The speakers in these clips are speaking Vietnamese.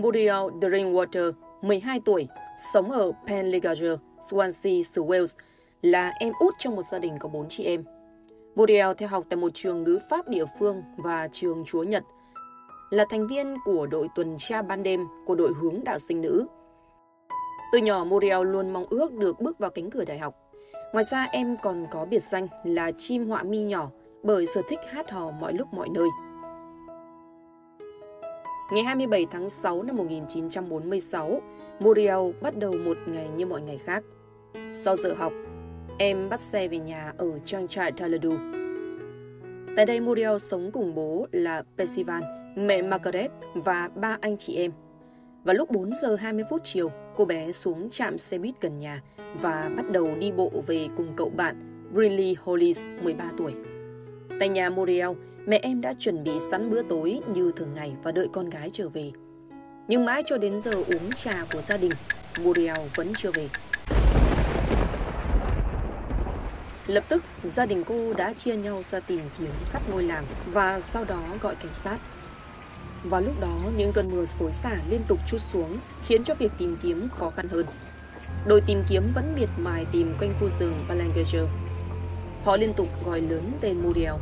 Muriel Drinkwater, 12 tuổi, sống ở Penligager, Swansea, xứ Wales, là em út trong một gia đình có bốn chị em. Muriel theo học tại một trường ngữ pháp địa phương và trường Chúa Nhật, là thành viên của đội tuần tra ban đêm của đội hướng đạo sinh nữ. Từ nhỏ Muriel luôn mong ước được bước vào cánh cửa đại học. Ngoài ra em còn có biệt danh là chim họa mi nhỏ bởi sở thích hát hò mọi lúc mọi nơi. Ngày 27 tháng 6 năm 1946, Muriel bắt đầu một ngày như mọi ngày khác. Sau giờ học, em bắt xe về nhà ở trang trại Taladu. Tại đây Muriel sống cùng bố là Percival, mẹ Margaret và ba anh chị em. Vào lúc 4 giờ 20 phút chiều, cô bé xuống trạm xe buýt gần nhà và bắt đầu đi bộ về cùng cậu bạn Brinley Hollis, 13 tuổi. Tại nhà Muriel, mẹ em đã chuẩn bị sẵn bữa tối như thường ngày và đợi con gái trở về. Nhưng mãi cho đến giờ uống trà của gia đình, Muriel vẫn chưa về. Lập tức, gia đình cô đã chia nhau ra tìm kiếm khắp ngôi làng và sau đó gọi cảnh sát. Vào lúc đó, những cơn mưa xối xả liên tục chút xuống khiến cho việc tìm kiếm khó khăn hơn. Đội tìm kiếm vẫn miệt mài tìm quanh khu rừng Balangager. Họ liên tục gọi lớn tên Muriel.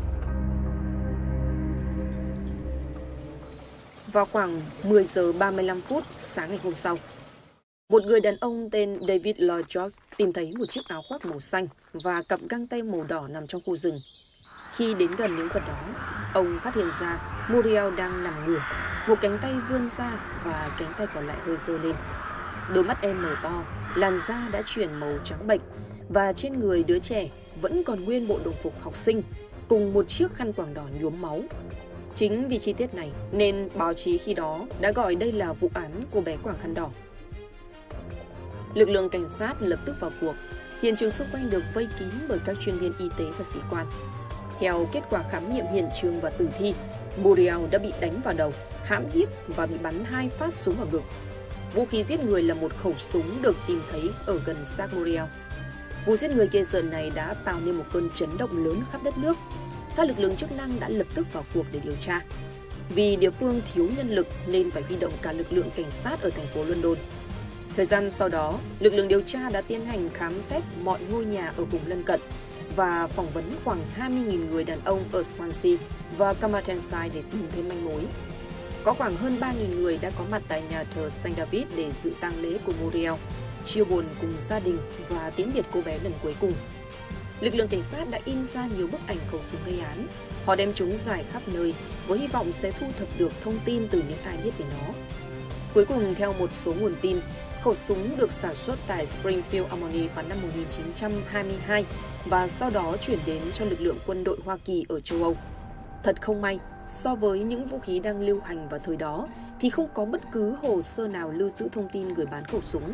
Vào khoảng 10 giờ 35 phút sáng ngày hôm sau, một người đàn ông tên David Lloyd George tìm thấy một chiếc áo khoác màu xanh và cặp găng tay màu đỏ nằm trong khu rừng. Khi đến gần những vật đó, ông phát hiện ra Muriel đang nằm ngửa, một cánh tay vươn ra và cánh tay còn lại hơi dơ lên. Đôi mắt em mở to, làn da đã chuyển màu trắng bệnh và trên người đứa trẻ vẫn còn nguyên bộ đồng phục học sinh cùng một chiếc khăn quàng đỏ nhuốm máu. Chính vì chi tiết này nên báo chí khi đó đã gọi đây là vụ án của bé quảng khăn đỏ. Lực lượng cảnh sát lập tức vào cuộc. Hiện trường xung quanh được vây kín bởi các chuyên viên y tế và sĩ quan. Theo kết quả khám nghiệm hiện trường và tử thi, Muriel đã bị đánh vào đầu, hãm hiếp và bị bắn hai phát súng vào ngực. Vũ khí giết người là một khẩu súng được tìm thấy ở gần xác Muriel. Vụ giết người ghê rợn này đã tạo nên một cơn chấn động lớn khắp đất nước. Các lực lượng chức năng đã lập tức vào cuộc để điều tra. Vì địa phương thiếu nhân lực nên phải huy động cả lực lượng cảnh sát ở thành phố London. Thời gian sau đó, lực lượng điều tra đã tiến hành khám xét mọi ngôi nhà ở vùng lân cận và phỏng vấn khoảng 20.000 người đàn ông ở Swansea và Carmarthenshire để tìm thêm manh mối. Có khoảng hơn 3.000 người đã có mặt tại nhà thờ Saint David để dự tang lễ của Muriel, chia buồn cùng gia đình và tiễn biệt cô bé lần cuối cùng. Lực lượng cảnh sát đã in ra nhiều bức ảnh khẩu súng gây án. Họ đem chúng giải khắp nơi với hy vọng sẽ thu thập được thông tin từ những ai biết về nó. Cuối cùng, theo một số nguồn tin, khẩu súng được sản xuất tại Springfield, Armory vào năm 1922 và sau đó chuyển đến cho lực lượng quân đội Hoa Kỳ ở châu Âu. Thật không may, so với những vũ khí đang lưu hành vào thời đó thì không có bất cứ hồ sơ nào lưu giữ thông tin người bán khẩu súng.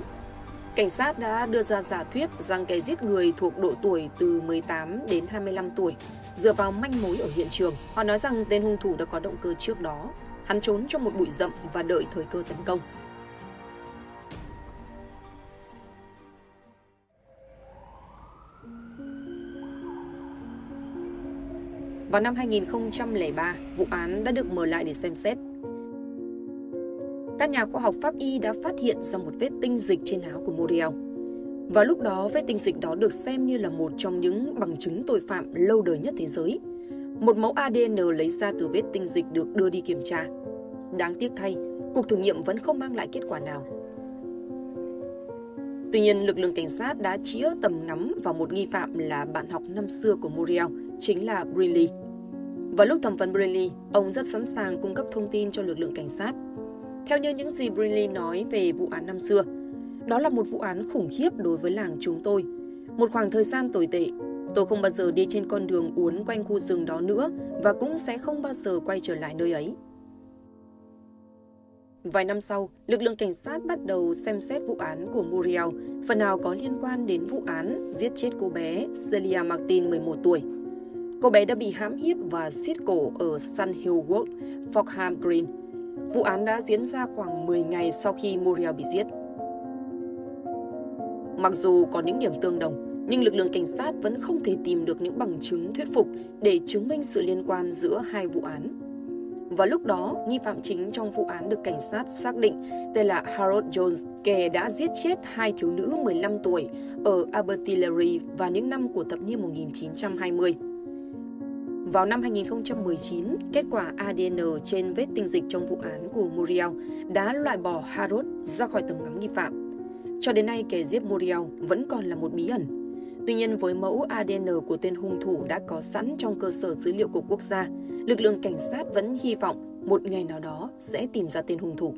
Cảnh sát đã đưa ra giả thuyết rằng kẻ giết người thuộc độ tuổi từ 18 đến 25 tuổi. Dựa vào manh mối ở hiện trường, họ nói rằng tên hung thủ đã có động cơ trước đó. Hắn trốn trong một bụi rậm và đợi thời cơ tấn công. Vào năm 2003, vụ án đã được mở lại để xem xét. Các nhà khoa học pháp y đã phát hiện ra một vết tinh dịch trên áo của Muriel. Và lúc đó, vết tinh dịch đó được xem như là một trong những bằng chứng tội phạm lâu đời nhất thế giới. Một mẫu ADN lấy ra từ vết tinh dịch được đưa đi kiểm tra. Đáng tiếc thay, cuộc thử nghiệm vẫn không mang lại kết quả nào. Tuy nhiên, lực lượng cảnh sát đã chĩa tầm ngắm vào một nghi phạm là bạn học năm xưa của Muriel, chính là Brinley. Vào lúc thẩm vấn Brinley, ông rất sẵn sàng cung cấp thông tin cho lực lượng cảnh sát. Theo như những gì Brinley nói về vụ án năm xưa, đó là một vụ án khủng khiếp đối với làng chúng tôi. Một khoảng thời gian tồi tệ, tôi không bao giờ đi trên con đường uốn quanh khu rừng đó nữa và cũng sẽ không bao giờ quay trở lại nơi ấy. Vài năm sau, lực lượng cảnh sát bắt đầu xem xét vụ án của Muriel, phần nào có liên quan đến vụ án giết chết cô bé Celia Martin 11 tuổi. Cô bé đã bị hãm hiếp và xiết cổ ở Sun Hill Walk, Fockham Green. Vụ án đã diễn ra khoảng 10 ngày sau khi Muriel bị giết. Mặc dù có những điểm tương đồng, nhưng lực lượng cảnh sát vẫn không thể tìm được những bằng chứng thuyết phục để chứng minh sự liên quan giữa hai vụ án. Và lúc đó, nghi phạm chính trong vụ án được cảnh sát xác định tên là Harold Jones, kẻ đã giết chết hai thiếu nữ 15 tuổi ở Abertillery vào những năm của thập niên 1920. Vào năm 2019, kết quả ADN trên vết tinh dịch trong vụ án của Muriel đã loại bỏ Harrod ra khỏi tầm ngắm nghi phạm. Cho đến nay, kẻ giết Muriel vẫn còn là một bí ẩn. Tuy nhiên, với mẫu ADN của tên hung thủ đã có sẵn trong cơ sở dữ liệu của quốc gia, lực lượng cảnh sát vẫn hy vọng một ngày nào đó sẽ tìm ra tên hung thủ.